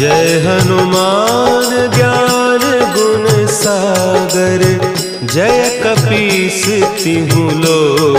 जय हनुमान ज्ञान गुण सागर जय कपीस तिहु लोग